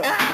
Yeah.